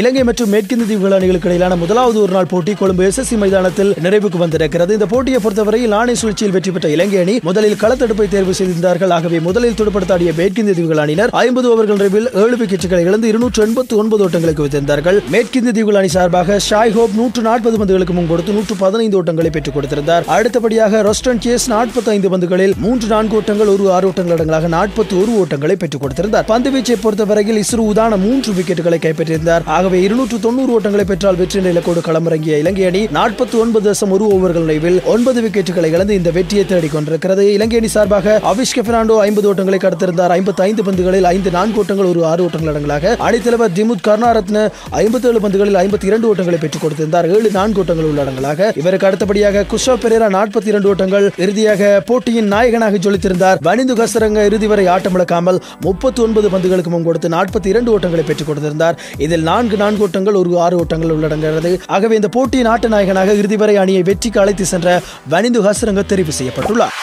இலங்கை மற்றும் மேற்கிந்திய தீவுகள் அணிகளுக்கு இடையிலான முதலாவது ஒரு நாள் போட்டி கொழும்பு எஸ்எஸ்சி மைதானத்தில் நிறைவுக்கு வந்திருக்கிறது. இந்த போட்டியை பொறுத்தவரையில் ஆணை சுழற்சியில் வெற்றி பெற்ற இலங்கை அணி முதலில் களத்தடுப்பை தேர்வு செய்திருந்தார்கள். ஆகவே முதலில் துடுப்படுத்தாடிய மேற்கிந்திய தீவுகள் அணியினர் ஐம்பது ஓவர்கள் நிறைவில் ஏழு விக்கெட்டுகளை இழந்து இருநூற்று எண்பத்தி ஒன்பது ஓட்டங்களுக்கு வைத்திருந்தார்கள். மேற்கிந்திய தீவுகள் அணி சார்பாக ஷாய் ஹோப் நூற்று நாற்பது பந்துகளுக்கு முன் கொடுத்து நூற்று பதினைந்து ஓட்டங்களை பெற்றுக் கொடுத்திருந்தார். அடுத்தபடியாக ரொஸ்டன் கேஸ் நாற்பத்தி ஐந்து பந்துகளில் மூன்று நான்கு ஓட்டங்கள் ஒரு ஆறு ஓட்டங்கள் அடங்கலாக நாற்பத்தி ஒரு ஓட்டங்களை பெற்றுக் கொடுத்திருந்தார். பந்து வீச்சை பொறுத்தவரையில் இஸ்ரோ உதான மூன்று விக்கெட்டுகளை கைப்பற்றியிருந்தார். ஆகவே இருநூற்று தொண்ணூறு ஓட்டங்களை பெற்றால் வெற்றி நிலை கோடு களமிறங்கிய இலங்கை அணி நாற்பத்தி ஒன்பது தசம் ஒரு ஓவர்கள் நிறைவில் ஒன்பது விக்கெட்டுகளை இழந்து இந்த வெற்றியை தேடிக் கொண்டிருக்கிறது. இலங்கை அணி சார்பாக அவிஷ்க பெர்னாண்டோ ஐம்பது ஓட்டங்களை கடத்திருந்தார். ஐம்பத்தி ஐந்து பந்துகளில் ஐந்து நான்கு ஓட்டங்கள் ஒரு ஆறு ஓட்டங்கள் அடங்கலாக. அணித்தலைவர் திமுத் கருணாரத்ன ஐம்பத்தி ஏழு பந்துகளில் ஐம்பத்தி இரண்டு ஓட்டங்களை பெற்றுக் கொடுத்திருந்தார். ஏழு நான்கு ஓட்டங்கள் உள்ளடங்கலாக இவருக்கு அடுத்தபடியாக குஷவ் பெரேரா நாற்பத்தி இரண்டு ஓட்டங்கள் இறுதியாக போட்டியின் நாயகனாக ஜொலித்திருந்தார். வனிந்து கசரங்க இறுதி வரை ஆட்டமிழக்காமல் முப்பத்தி ஒன்பது பந்துகளுக்கு முன் கொடுத்து நாற்பத்தி இரண்டு ஓட்டங்களை பெற்றுக் கொடுத்திருந்தார். இதில் நான்கு நான்கு நான்கு ஓட்டங்கள் ஒரு ஆறு ஓட்டங்கள் உள்ளடங்குகிறது. ஆகவே இந்த போட்டியின் ஆட்ட நாயகனாக இறுதி வரை அணியை வெற்றிக்கு அழைத்து சென்ற வனிந்து ஹசரங்க தெரிவு செய்யப்பட்டுள்ளார்.